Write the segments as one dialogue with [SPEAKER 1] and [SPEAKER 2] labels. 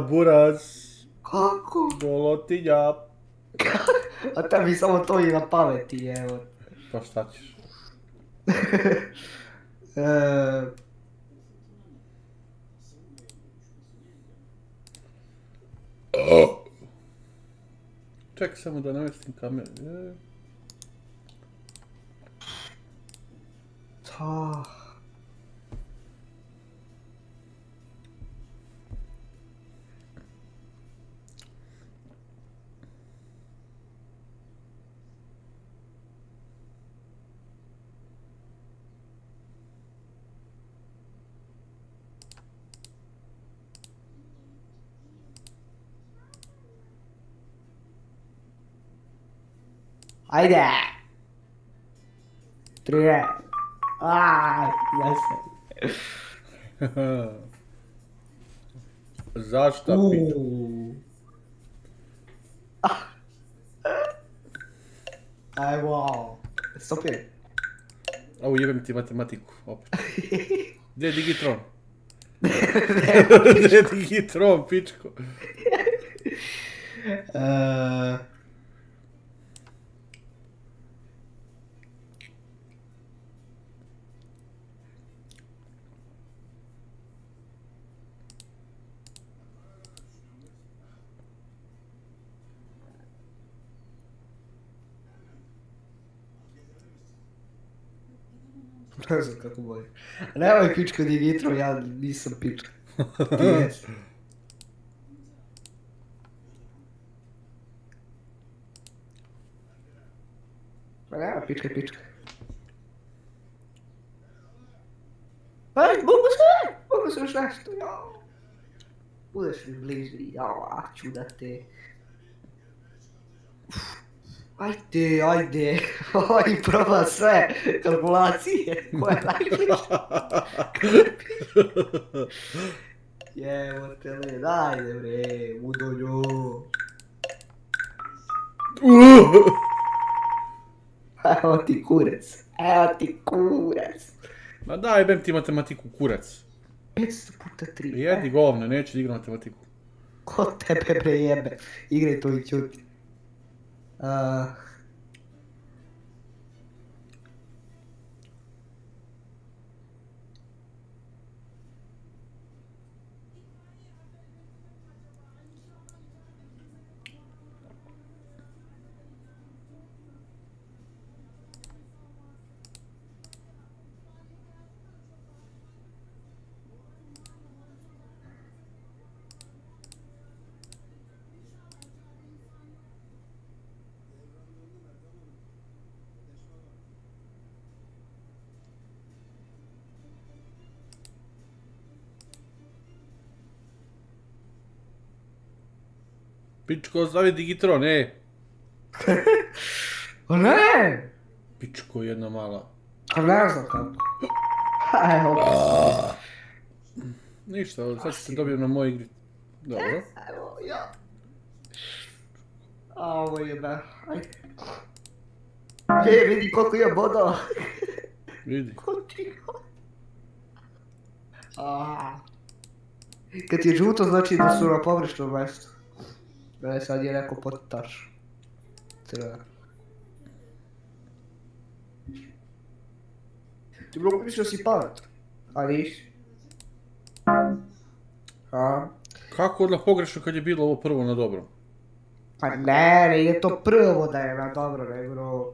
[SPEAKER 1] Goloti.
[SPEAKER 2] Golotinja, buraz.
[SPEAKER 1] Kako?
[SPEAKER 2] Golotinja.
[SPEAKER 1] A tebi samo to i na pameti, evo.
[SPEAKER 2] Pa šta ćeš?
[SPEAKER 1] E,
[SPEAKER 2] Čekaj samo da namestim kameru.
[SPEAKER 1] Ta. Ajde! Tri. Aj, jesam.
[SPEAKER 2] Zašta?
[SPEAKER 1] Uuu. Aj, wow. Stopir.
[SPEAKER 2] Au jebem ti matematiku, opet. Gdje je Digitron? Gdje je Digitron, pičko?
[SPEAKER 1] Uh, Ne znam kako bolje. Nemoj pičko Digitro, ja nisam pička. Ti jesi. Pa nema pička, pička. Aj, mogu se, mogu se još nešto, jao. Budeš mi bliži, jao, ću da te... Uf, Ajde, ajde, oj, proba sve kalkulacije, koja je najbliža. Jevo te le, dajde bre, udolju. Evo ti kurec, evo ti kurec.
[SPEAKER 2] Ma daj, jebem ti matematiku, kurac.
[SPEAKER 1] 500 puta 3.
[SPEAKER 2] Jedi govno, neću igrati matematiku.
[SPEAKER 1] Ko tebe bre jebe? Igraj to i ćuti. Uh,
[SPEAKER 2] Pičko, zdravi Digitron, e.
[SPEAKER 1] o ne!
[SPEAKER 2] Pičko jedna mala.
[SPEAKER 1] A ne znam kako. Evo,
[SPEAKER 2] Ništa, sad ćete dobiti na moj igri. Dobro.
[SPEAKER 1] evo, ja. A ovo je ajde. Je, vidi koliko imam bodova.
[SPEAKER 2] Vidi.
[SPEAKER 1] Kad ti je žuto znači da su na pogrešnom mjestu. Ne, sad je neko potaš. Treba. Ti bilo mislio si pamet. A nisi. A?
[SPEAKER 2] Kako odmah pogrešno kad je bilo ovo prvo na dobro?
[SPEAKER 1] Pa ne, nije to prvo da je na dobro, nego...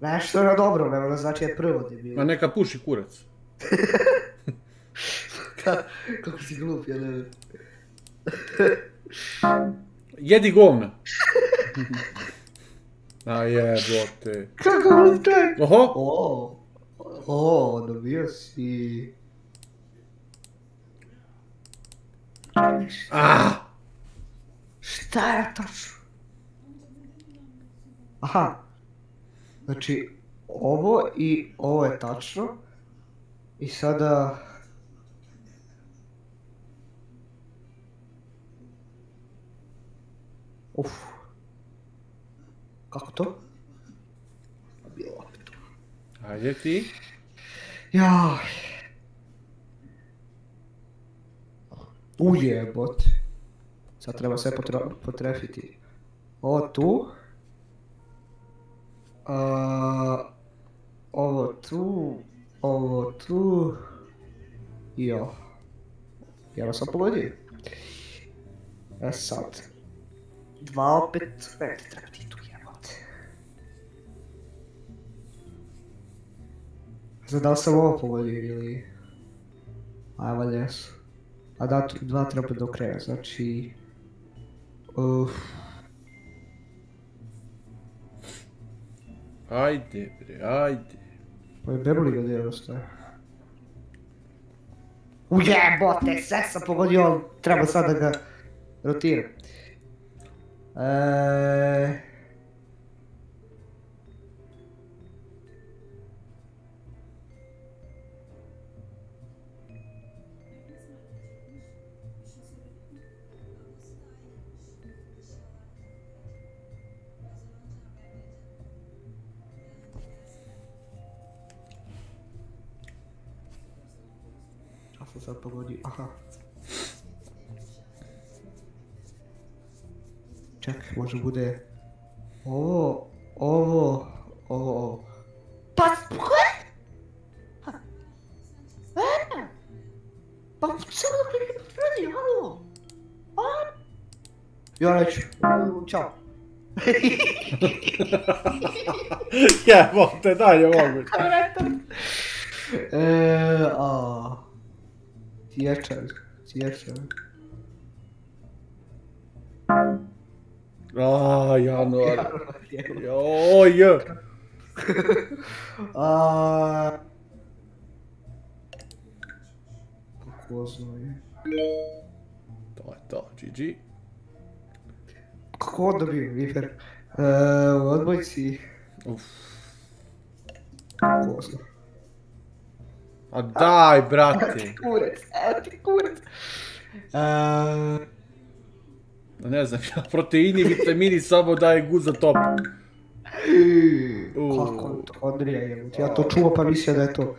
[SPEAKER 1] Nešto je na dobro, nego znači je prvo da je bilo.
[SPEAKER 2] Ma neka puši kurac.
[SPEAKER 1] Ka- Kako si glup, ja ne.
[SPEAKER 2] Jedi govna. A jebote.
[SPEAKER 1] Kako glup čovjek?
[SPEAKER 2] Oho,
[SPEAKER 1] O, o, dobio si...
[SPEAKER 2] ah,
[SPEAKER 1] Šta je tačno? Aha. Znači, ovo i ovo je tačno. I sada... Uf. Kako to? Bilo to.
[SPEAKER 2] ajde ti.
[SPEAKER 1] Jaj. Ujebot. Sad treba sve potro- potrefiti. Ovo tu. A, ovo tu. Ovo tu. Ovo. Ja sam pogodio. E sad. Dva opet. Treba ti tu jebote. Sad da li sam ovo pogodio ili... A valjda jesu. A da, dva treba do kraja, znači... Uf,
[SPEAKER 2] Ajde bre, ajde.
[SPEAKER 1] ovo je bebli ga djelo stoje. Ujebote, sve sam pogodio, ali treba sad da ga rotiram. Eee... Ja sam sad pogodio, aha. Čekaj, može bude... Ovo, ovo, ovo, ovo. Pa, koje? E? Pa, samo da mi potvrdi, halo? A? Ja neću, čao.
[SPEAKER 2] Jebote, dalje mogu.
[SPEAKER 1] E, a. Tječar, tječar.
[SPEAKER 2] A, januar. Joj.
[SPEAKER 1] A. Kako znaju?
[SPEAKER 2] To je to, GG.
[SPEAKER 1] Kako on dobio, Viper? E, u odbojci...
[SPEAKER 2] Uf.
[SPEAKER 1] Kako zna?
[SPEAKER 2] A daj, brate.
[SPEAKER 1] Kurac, evo ti kurac. E,
[SPEAKER 2] Ne znam, proteini, vitamini samo daje gud za top. U.
[SPEAKER 1] Kako Andrija je? Ja to čuvam pa mislio da je to.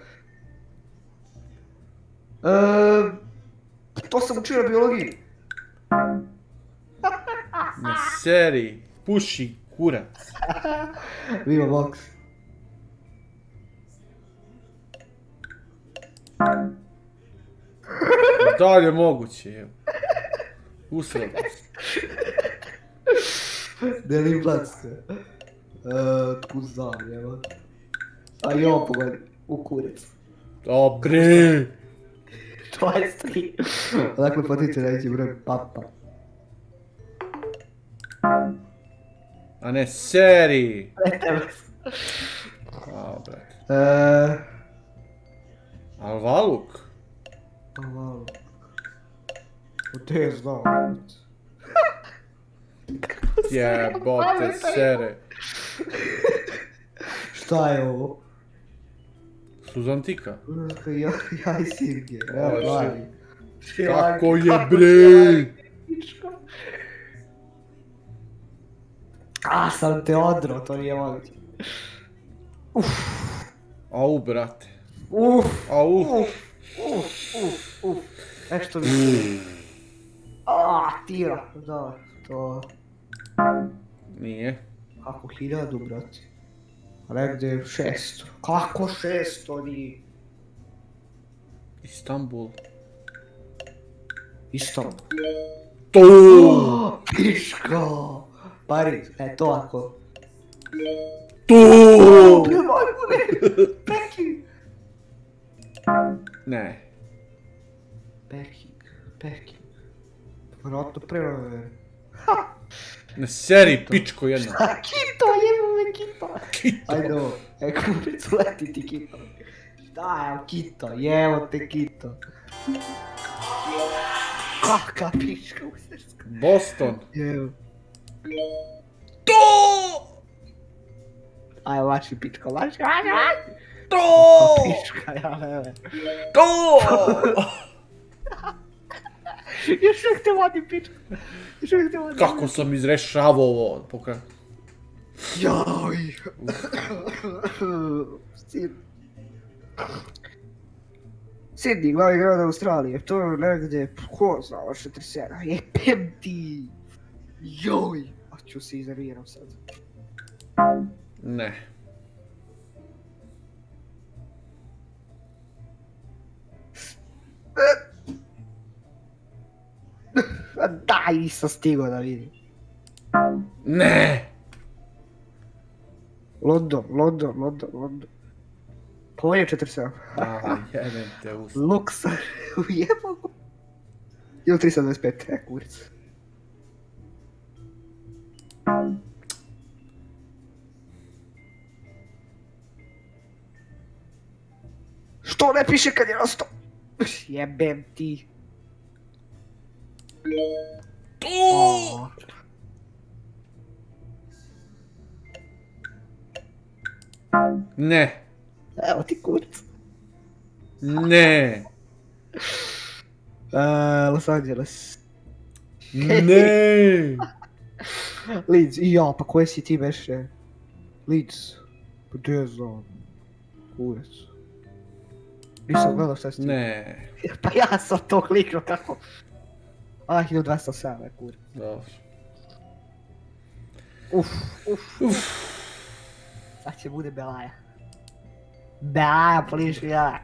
[SPEAKER 1] E, to sam učio na biologiji.
[SPEAKER 2] Na seriji. Puši kurac.
[SPEAKER 1] Viva Vox.
[SPEAKER 2] Dalje moguće, evo. Usreda se.
[SPEAKER 1] Deli placka. Tku znam, evo. A i ovo pogodi, u kurac.
[SPEAKER 2] Dobre.
[SPEAKER 1] 23. Odakle potiče najveći broj papa.
[SPEAKER 2] A ne seriji.
[SPEAKER 1] Ne tebe.
[SPEAKER 2] A, brate.
[SPEAKER 1] E,
[SPEAKER 2] Al Valuk?
[SPEAKER 1] O te kurac.
[SPEAKER 2] Jebote sere.
[SPEAKER 1] Šta je ovo?
[SPEAKER 2] Suzantika.
[SPEAKER 1] Ja, ja i Sirge. Evo, glavi.
[SPEAKER 2] Kako je bre?
[SPEAKER 1] A, sam te odro, to nije moguće.
[SPEAKER 2] Au, brate.
[SPEAKER 1] Uf,
[SPEAKER 2] Au.
[SPEAKER 1] uf, uf, uf, uf. Nešto mi... A, tira, da, to...
[SPEAKER 2] Nije.
[SPEAKER 1] Kako hiljadu, brate? Negdje šesto. Kako šesto ni?
[SPEAKER 2] Istanbul.
[SPEAKER 1] Isto.
[SPEAKER 2] To!
[SPEAKER 1] Piška! Pariz, e to ako...
[SPEAKER 2] To!
[SPEAKER 1] Nemoj bude! Peking!
[SPEAKER 2] Ne.
[SPEAKER 1] Peking, Peking. Vjerojatno prema
[SPEAKER 2] Na seriji, pičko jedna.
[SPEAKER 1] Kito, jebo me Kito!
[SPEAKER 2] Kito.
[SPEAKER 1] Ajde ovo, e kurac leti ti Kito. Je Kito, jevo te Kito. Kaka piška usrska.
[SPEAKER 2] Boston.
[SPEAKER 1] Jevo.
[SPEAKER 2] To!
[SPEAKER 1] Aj, vaši pičko, vaši, vaši, vaši.
[SPEAKER 2] To!
[SPEAKER 1] Piška, ja ne ne.
[SPEAKER 2] To!
[SPEAKER 1] Još uvijek te vodim pička. Još uvijek te vodim.
[SPEAKER 2] Kako sam izrešavao ovo? Poka...
[SPEAKER 1] Jaj. Sin. Sydney, glavni grad Australije, to je negdje, ko zna, od 47, jebem ti, joj, a ću se iznerviram sad.
[SPEAKER 2] Ne.
[SPEAKER 1] A Daj, nisam stigao da vidim.
[SPEAKER 2] Ne!
[SPEAKER 1] London, London, London, London. Pa on je 47.
[SPEAKER 2] Aha, jebem te us.
[SPEAKER 1] Luxor, ujebao go. Ili 325, e kurac. Što ne piše kad je rastao? Jebem ti. O,
[SPEAKER 2] Ne!
[SPEAKER 1] Evo ti kurac.
[SPEAKER 2] Ne!
[SPEAKER 1] Uh, Los Angeles.
[SPEAKER 2] Ne!
[SPEAKER 1] Leeds, i ja, pa koje si ti beše? Leeds. Pa gdje znam? Kurac. Nisam gledao šta si ti.
[SPEAKER 2] Ne.
[SPEAKER 1] Pa ja sam to kliknuo kako. A, 1207, je kurac.
[SPEAKER 2] Dobro.
[SPEAKER 1] Uf, uf. Bude Belaja. Ja.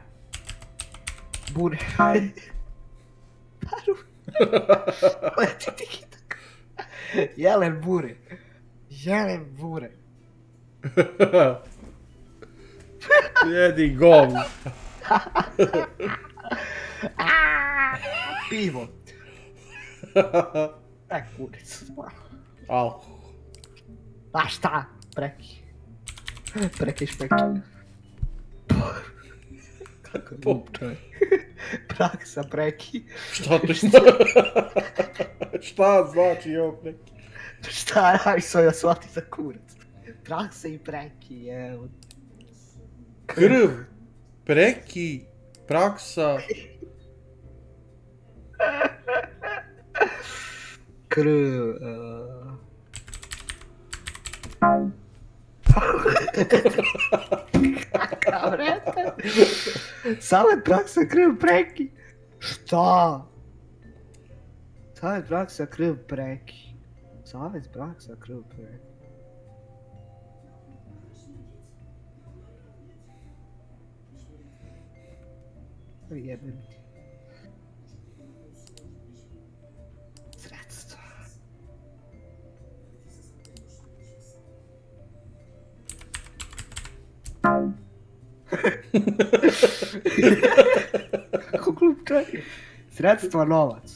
[SPEAKER 1] Bure. Paru. Koja ti ti tako? Jelen Bure. Jelen Bure.
[SPEAKER 2] Jedi gom.
[SPEAKER 1] Aaaa, Pivo. E, kurac.
[SPEAKER 2] Alkohol.
[SPEAKER 1] A šta? Preki. Preki špeki. Kako je glup čovjek. Praksa preki.
[SPEAKER 2] Šta to šta? šta znači ovo neki?
[SPEAKER 1] Šta radi svoja shvati za kurac? Praksa i preki, evo.
[SPEAKER 2] Krv. Preki. Praksa.
[SPEAKER 1] Krv. Uh... Kakav rete? Savjet praksa krv preki. Šta? Savjet praksa krv preki. Savjet praksa krv preki. Jebem ti. Kako glup čovjek. Sredstva novac.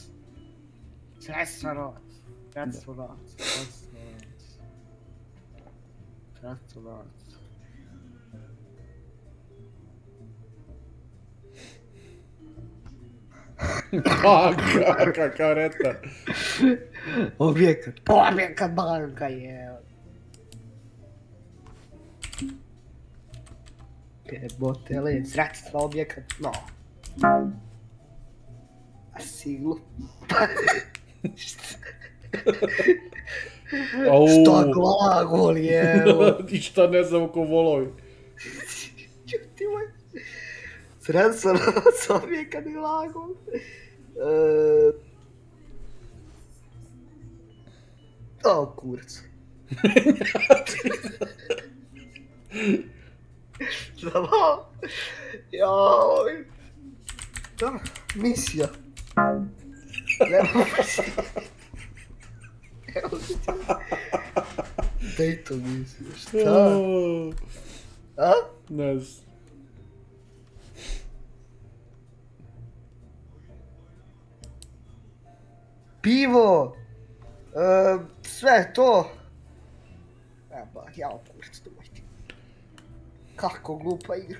[SPEAKER 1] Sredstva novac. Sredstva novac. Sredstva novac. Sredstva novac.
[SPEAKER 2] Banka, kakav reta.
[SPEAKER 1] Objekat. Objekat banka je. Jebote, ali sredstva objekat, no. A si glup.
[SPEAKER 2] Au.
[SPEAKER 1] Šta glagol je?
[SPEAKER 2] Ništa ne znam oko volovi.
[SPEAKER 1] Čuti moj. Sredstva novac objekat glagol. E... O, kurac. Znamo? Joj. Da, misija. Evo ti ti. Dayton misija, šta?
[SPEAKER 2] O,
[SPEAKER 1] A?
[SPEAKER 2] Ne znam.
[SPEAKER 1] Pivo. E, sve to. Eba, ja kurac domaj ti. Kako glupa igra.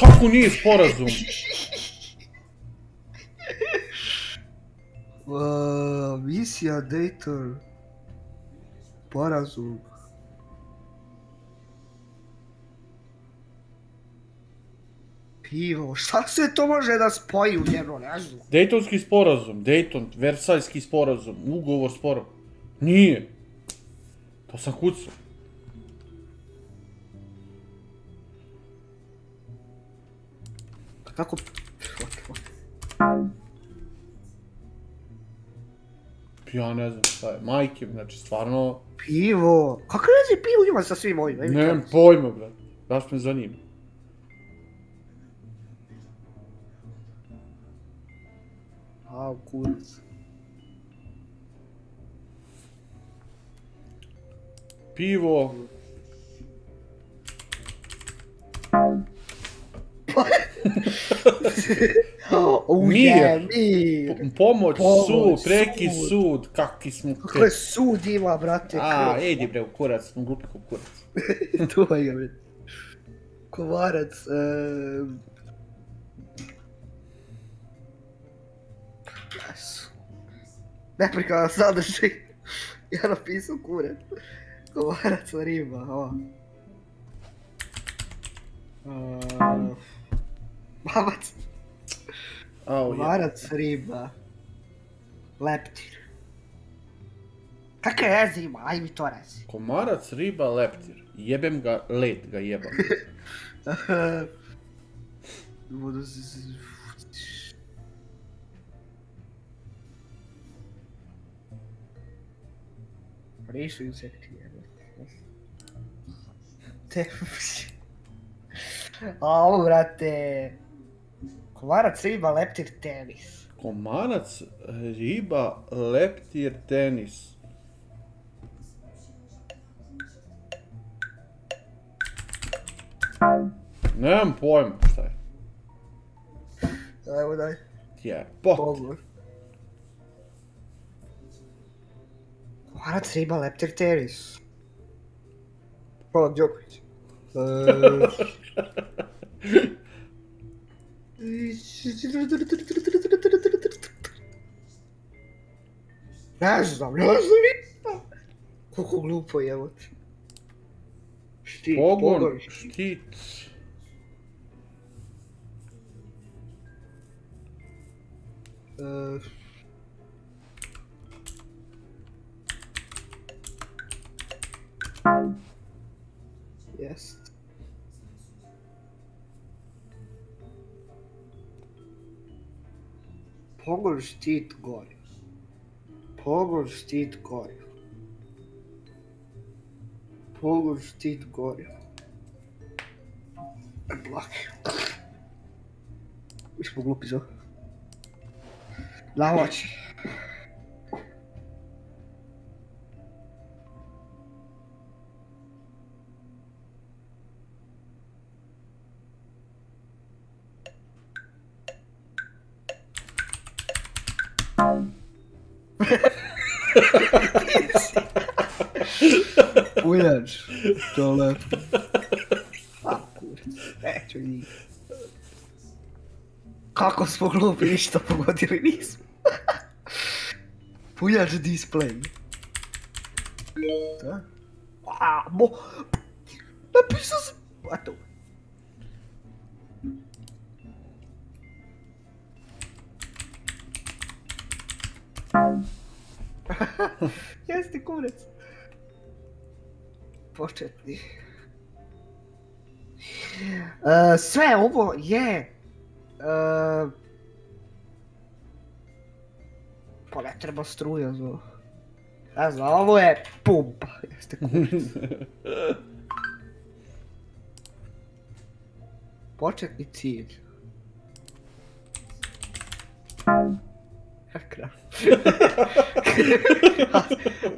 [SPEAKER 2] Kako nije sporazum?
[SPEAKER 1] Uh, misija Dayton. Porazum. Pivo, šta se to može da spoji u jedno, ne znam.
[SPEAKER 2] Dejtonski sporazum, Dejton, Versajski sporazum, ugovor sporazum. Nije. Pa to sam kucao.
[SPEAKER 1] Pa kako...
[SPEAKER 2] Ja ne znam šta je, majke, znači stvarno...
[SPEAKER 1] Pivo! Kako ne znam pivo ima sa svim ovim?
[SPEAKER 2] Nemam pojma, brad. Daš me zanima.
[SPEAKER 1] A, kurac.
[SPEAKER 2] Pivo,
[SPEAKER 1] Oh,
[SPEAKER 2] Mir.
[SPEAKER 1] je, mir!
[SPEAKER 2] po- pomoć,
[SPEAKER 1] Pomoć,
[SPEAKER 2] sud, preki
[SPEAKER 1] sud.
[SPEAKER 2] sud, kaki smo...
[SPEAKER 1] Kakve sud ima, brate,
[SPEAKER 2] A, idi bre u kurac, smo glupi ko kurac.
[SPEAKER 1] to je, bre. Kovarac. Jesu. Neprikadan sadržaj. Ja napisao kurac. Ehm, Mamac.
[SPEAKER 2] Au, je.
[SPEAKER 1] Kovarac riba. Leptir. Kakve veze ima? Aj mi to rezi.
[SPEAKER 2] Komarac, riba, leptir. Jebem ga, led ga jebam.
[SPEAKER 1] Z- Nisu insekti, jebote. Te... A ovo, brate... Komarac, riba, leptir, tenis.
[SPEAKER 2] Komarac, riba, leptir, tenis. Nemam pojma šta je.
[SPEAKER 1] Evo daj,
[SPEAKER 2] Je, pot.
[SPEAKER 1] Komarac, riba, leptir, tenis. Hvala, Đoković. Ne znam, ne znam. Koliko glupo je, evo ti. Štit,
[SPEAKER 2] Pogon,
[SPEAKER 1] pogon,
[SPEAKER 2] štit.
[SPEAKER 1] e, Jest. Pogorstit Golf. Pogorstit Golf. Block. Golf. Good luck. Už poglupizo. Lahvači. Smo glupi za. Lavači. Uljač, to lepo. A. Kako smo glupi, ništa pogodili nismo. Puljač display. Da? A, mo... Napisao sam... A to. Jeste kurac. Početni. E, sve ovo je... E, pa ne treba struja za... Ne znam, ovo je pumpa. Jeste kurac. Početni cilj. Kraj.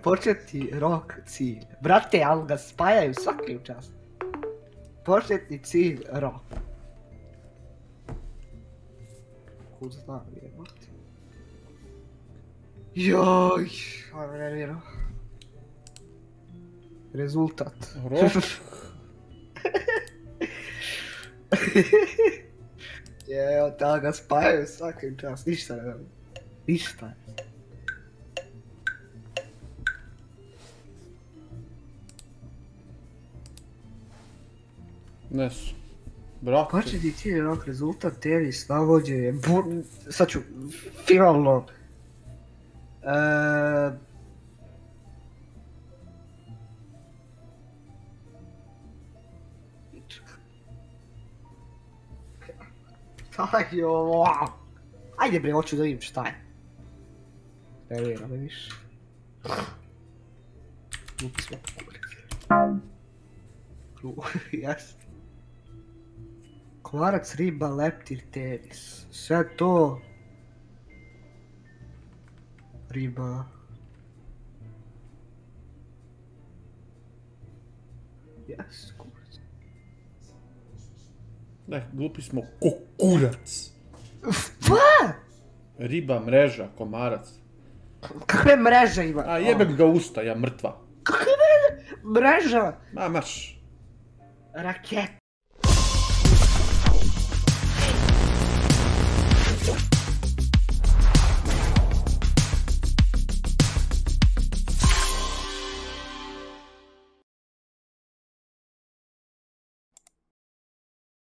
[SPEAKER 1] Početni rok cilj. Brate, ali ga spajaju svaki čas. Početni cilj rok. Kud znam jebati. Joj, ajme ne vjerujem. Rezultat.
[SPEAKER 2] Rok.
[SPEAKER 1] Je, evo da ga spajaju svaki čas, ništa ne vjerujem. Ništa.
[SPEAKER 2] Ne su. Brate.
[SPEAKER 1] Početni cilj rok, rezultat, tenis, navođenje, bu... sad ću, finalno. Eee... Šta je ovo? Ajde bre, hoću da vidim šta je. Me više. Glupi smo kurac. Komarac, riba, leptir, tenis. Sve to... Riba... Jes, kurac.
[SPEAKER 2] Ne, glupi smo kukurac.
[SPEAKER 1] Pa!
[SPEAKER 2] Riba, mreža, komarac.
[SPEAKER 1] Kakve mreže ima?
[SPEAKER 2] A jebem ga usta, ja mrtva.
[SPEAKER 1] Kakve? Mreža!
[SPEAKER 2] Ma marš.
[SPEAKER 1] Raket.